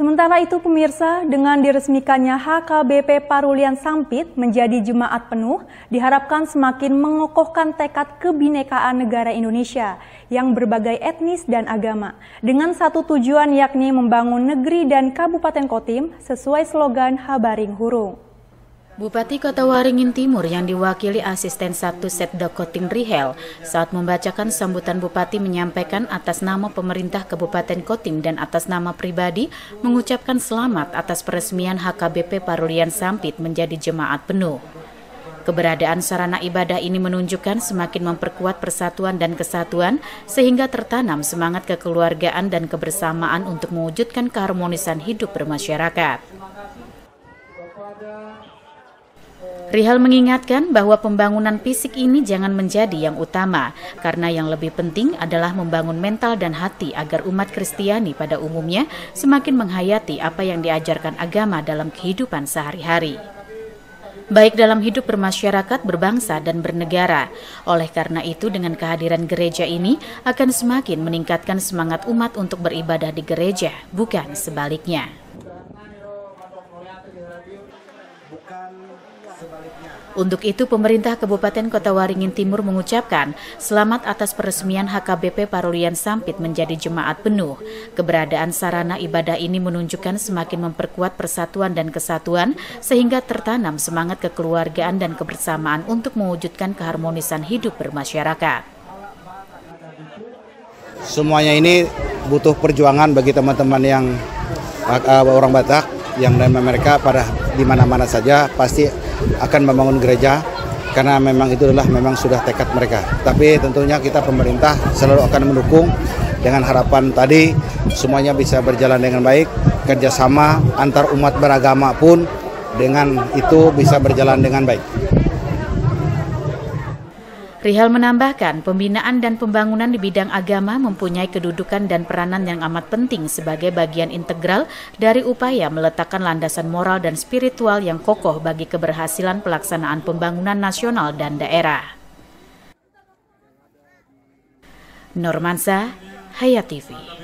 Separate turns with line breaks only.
Sementara itu pemirsa, dengan diresmikannya HKBP Parulian Sampit menjadi jemaat penuh, diharapkan semakin mengokohkan tekad kebinekaan negara Indonesia yang berbagai etnis dan agama, dengan satu tujuan yakni membangun negeri dan Kabupaten Kotim sesuai slogan Habaring Hurung.
Bupati Kota Waringin Timur yang diwakili asisten satu Setda Kotim Rihel saat membacakan sambutan Bupati menyampaikan atas nama pemerintah Kabupaten Kotim dan atas nama pribadi mengucapkan selamat atas peresmian HKBP Parulian Sampit menjadi jemaat penuh. Keberadaan sarana ibadah ini menunjukkan semakin memperkuat persatuan dan kesatuan sehingga tertanam semangat kekeluargaan dan kebersamaan untuk mewujudkan keharmonisan hidup bermasyarakat. Rihal mengingatkan bahwa pembangunan fisik ini jangan menjadi yang utama, karena yang lebih penting adalah membangun mental dan hati agar umat Kristiani pada umumnya semakin menghayati apa yang diajarkan agama dalam kehidupan sehari-hari baik dalam hidup bermasyarakat, berbangsa, dan bernegara. Oleh karena itu, dengan kehadiran gereja ini akan semakin meningkatkan semangat umat untuk beribadah di gereja, bukan sebaliknya. Untuk itu, pemerintah Kabupaten Kota Waringin Timur mengucapkan selamat atas peresmian HKBP Parulian Sampit menjadi jemaat penuh. Keberadaan sarana ibadah ini menunjukkan semakin memperkuat persatuan dan kesatuan sehingga tertanam semangat kekeluargaan dan kebersamaan untuk mewujudkan keharmonisan hidup bermasyarakat.
Semuanya ini butuh perjuangan bagi teman-teman yang uh, orang Batak yang mereka pada di mana-mana saja pasti akan membangun gereja karena memang itu adalah memang sudah tekad mereka. Tapi tentunya kita pemerintah selalu akan mendukung dengan harapan tadi semuanya bisa berjalan dengan baik, kerjasama antar umat beragama pun dengan itu bisa berjalan dengan baik.
Rihal menambahkan, pembinaan dan pembangunan di bidang agama mempunyai kedudukan dan peranan yang amat penting sebagai bagian integral dari upaya meletakkan landasan moral dan spiritual yang kokoh bagi keberhasilan pelaksanaan pembangunan nasional dan daerah. Normansa, Hayat TV.